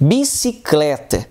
Bicicleta.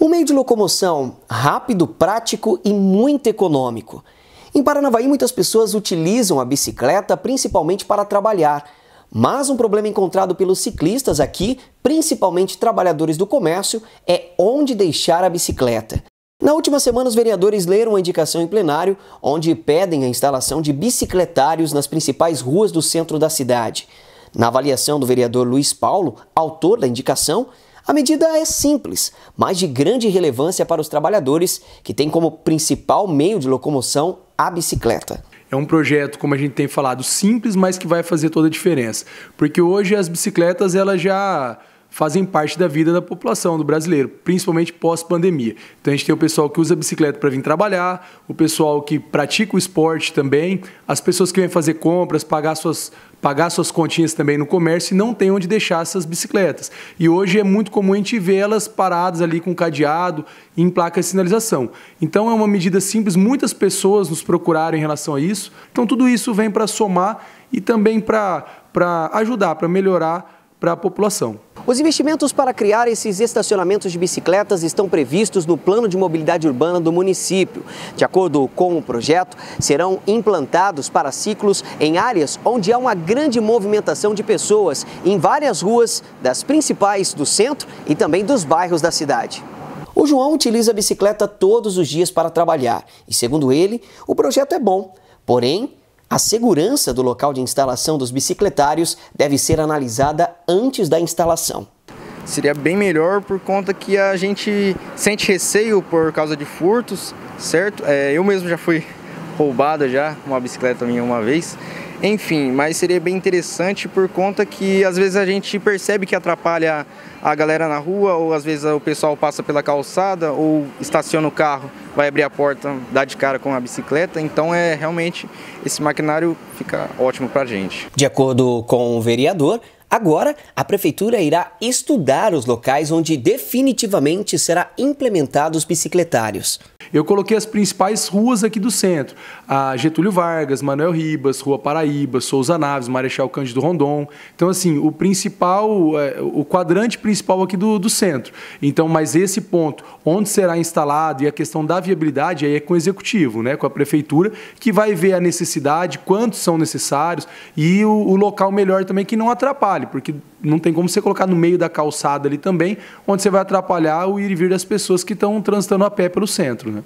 Um meio de locomoção rápido, prático e muito econômico. Em Paranavaí, muitas pessoas utilizam a bicicleta principalmente para trabalhar. Mas um problema encontrado pelos ciclistas aqui, principalmente trabalhadores do comércio, é onde deixar a bicicleta. Na última semana, os vereadores leram a indicação em plenário, onde pedem a instalação de bicicletários nas principais ruas do centro da cidade. Na avaliação do vereador Luiz Paulo, autor da indicação, a medida é simples, mas de grande relevância para os trabalhadores, que têm como principal meio de locomoção a bicicleta. É um projeto, como a gente tem falado, simples, mas que vai fazer toda a diferença. Porque hoje as bicicletas elas já fazem parte da vida da população, do brasileiro, principalmente pós-pandemia. Então a gente tem o pessoal que usa bicicleta para vir trabalhar, o pessoal que pratica o esporte também, as pessoas que vêm fazer compras, pagar suas, pagar suas continhas também no comércio e não tem onde deixar essas bicicletas. E hoje é muito comum a gente ver elas paradas ali com cadeado, em placa de sinalização. Então é uma medida simples, muitas pessoas nos procuraram em relação a isso. Então tudo isso vem para somar e também para ajudar, para melhorar para a população. Os investimentos para criar esses estacionamentos de bicicletas estão previstos no Plano de Mobilidade Urbana do município. De acordo com o projeto, serão implantados para ciclos em áreas onde há uma grande movimentação de pessoas, em várias ruas das principais do centro e também dos bairros da cidade. O João utiliza a bicicleta todos os dias para trabalhar e, segundo ele, o projeto é bom. Porém, a segurança do local de instalação dos bicicletários deve ser analisada antes da instalação. Seria bem melhor por conta que a gente sente receio por causa de furtos, certo? É, eu mesmo já fui roubado já uma bicicleta minha uma vez. Enfim, mas seria bem interessante por conta que às vezes a gente percebe que atrapalha a galera na rua, ou às vezes o pessoal passa pela calçada, ou estaciona o carro, vai abrir a porta, dá de cara com a bicicleta. Então é realmente esse maquinário fica ótimo para a gente. De acordo com o vereador, Agora, a Prefeitura irá estudar os locais onde definitivamente será implementados bicicletários. Eu coloquei as principais ruas aqui do centro: a Getúlio Vargas, Manuel Ribas, Rua Paraíba, Souza Naves, Marechal Cândido Rondon. Então, assim, o principal, é, o quadrante principal aqui do, do centro. Então, mas esse ponto, onde será instalado e a questão da viabilidade, aí é com o executivo, né, com a prefeitura, que vai ver a necessidade, quantos são necessários e o, o local melhor também que não atrapalhe porque não tem como você colocar no meio da calçada ali também, onde você vai atrapalhar o ir e vir das pessoas que estão transitando a pé pelo centro. Né?